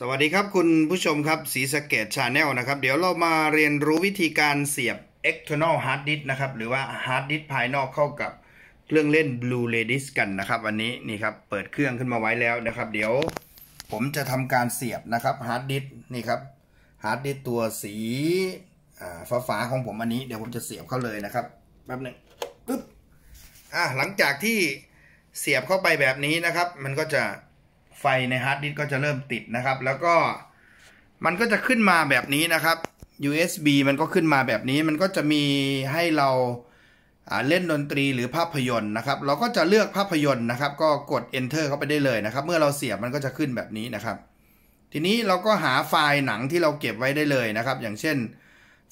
สวัสดีครับคุณผู้ชมครับสีสเกตชาแนลนะครับ เดี๋ยวเรามาเรียนรู้วิธีการเสียบ external hard disk นะครับ หรือว่า hard disk ภายนอกเข้ากับเครื่องเล่น Blue r a d i s กันนะครับ วันนี้นี่ครับเปิดเครื่องขึ้นมาไว้แล้วนะครับ เดี๋ยวผมจะทำการเสียบนะครับ hard disk นี่ครับ hard disk ตัวสีฟ้าฟ้าของผมอันนี้เดี๋ยวผมจะเสียบเข้าเลยนะครับแป๊บหนึ่งปึ๊บอะหลังจากที่เสียบเข้าไปแบบนี้นะครับ มันก็จะ ไฟในฮาร์ดดิสก์ก็จะเริ่มติดนะครับ แล้วก็มันก็จะขึ้นมาแบบนี้นะครับ USB มันก็ขึ้นมาแบบนี้มันก็จะมีให้เราเล่นดนตรีหรือภาพยนตร์นะครับ เราก็จะเลือกภาพยนตร์นะครับ ก็กด enter เข้าไปได้เลยนะครับ เมื่อเราเสียบมันก็จะขึ้นแบบนี้นะครับ ทีนี้เราก็หาไฟล์หนังที่เราเก็บไว้ได้เลยนะครับ อย่างเช่น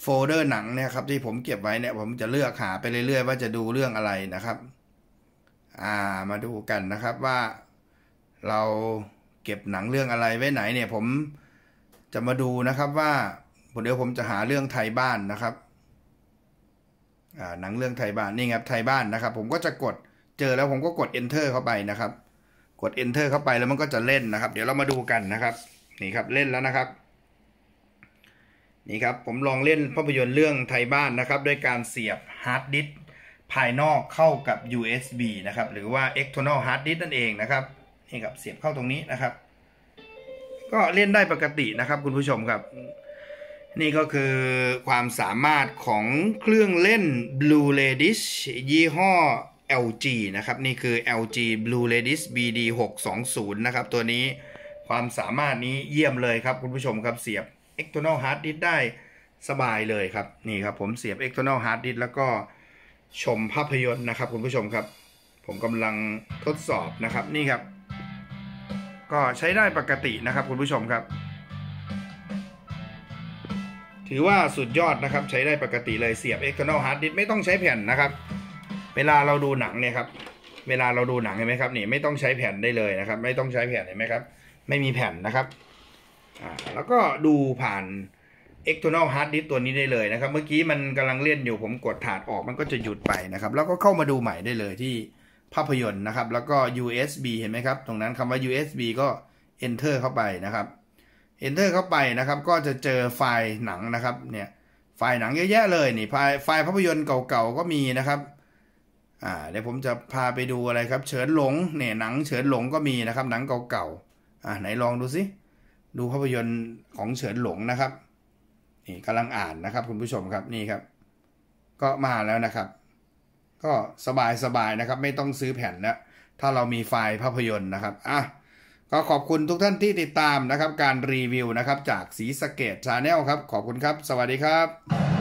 โฟลเดอร์หนังเนี่ยครับที่ผมเก็บไว้เนี่ยผมจะเลือกหาไปเรื่อยๆ ว่าจะดูเรื่องอะไรนะครับ อ่ามาดูกันนะครับว่า เราเก็บหนังเรื่องอะไรไว้ไหนเนี่ยผมจะมาดูนะครับว่าเดี๋ยวผมจะหาเรื่องไทยบ้านนะครับหนังเรื่องไทยบ้านนี่ครับไทยบ้านนะครับ ผมก็จะกดเจอแล้วผมก็กด enter เข้าไปนะครับ กด enter เข้าไปแล้วมันก็จะเล่นนะครับ เดี๋ยวเรามาดูกันนะครับนี่ครับเล่นแล้วนะครับ นี่ครับผมลองเล่นภาพยนตร์เรื่องไทยบ้านนะครับด้วยการเสียบฮาร์ดดิสภายนอกเข้ากับ USB นะครับ หรือว่า external hard disk นั่นเองนะครับ นี่ครับเสียบเข้าตรงนี้นะครับ ก็เล่นได้ปกตินะครับ คุณผู้ชมครับ นี่ก็คือความสามารถของเครื่องเล่น Blue r a d i s ยี่ห้อ LG นะครับ นี่คือ LG Blue r a d i s BD 620นะครับ ตัวนี้ความสามารถนี้เยี่ยมเลยครับคุณผู้ชมครับเสียบ external hard disk ได้สบายเลยครับ นี่ครับผมเสียบ external hard disk แล้วก็ชมภาพยนตร์นะครับคุณผู้ชมครับ ผมกำลังทดสอบนะครับนี่ครับ ก็ใช้ได้ปกตินะครับคุณผู้ชมครับ ถือว่าสุดยอดนะครับ ใช้ได้ปกติเลยเสียบ external hard disk ไม่ต้องใช้แผ่นนะครับ เวลาเราดูหนังเนี่ยครับ เวลาเราดูหนังเห็นไหมครับนี่ไม่ต้องใช้แผ่นได้เลยนะครับ ไม่ต้องใช้แผ่นเห็นไหมครับ ไม่มีแผ่นนะครับอ่าแล้วก็ดูผ่าน external hard disk ตัวนี้ได้เลยนะครับ เมื่อกี้มันกำลังเล่นอยู่ผมกดถาดออกมันก็จะหยุดไปนะครับ แล้วก็เข้ามาดูใหม่ได้เลยที่ ภาพยนตร์นะครับ แล้วก็ USB เห็นไหมครับ ตรงนั้นคำว่า USB ก็ enter เข้าไปนะครับ enter เข้าไปนะครับ ก็จะเจอไฟล์หนังนะครับเนี่ยไฟล์หนังเยอะแยะเลยนี่ไฟล์ไฟล์ภาพยนตร์เก่าๆก็มีนะครับอ่าเดี๋ยวผมจะพาไปดูอะไรครับ เฉินหลงเนี่ยหนังเฉินหลงก็มีนะครับ หนังเก่าๆอ่าไหนลองดูสิดูภาพยนตร์ของเฉินหลงนะครับนี่กำลังอ่านนะครับคุณผู้ชมครับนี่ครับ ก็มาแล้วนะครับ ก็สบายสบายนะครับ ไม่ต้องซื้อแผ่นแล้วถ้าเรามีไฟล์ภาพยนตร์นะครับอะก็ขอบคุณทุกท่านที่ติดตามนะครับ การรีวิวนะครับ จากสีสเกต channel ครับ ขอบคุณครับ สวัสดีครับ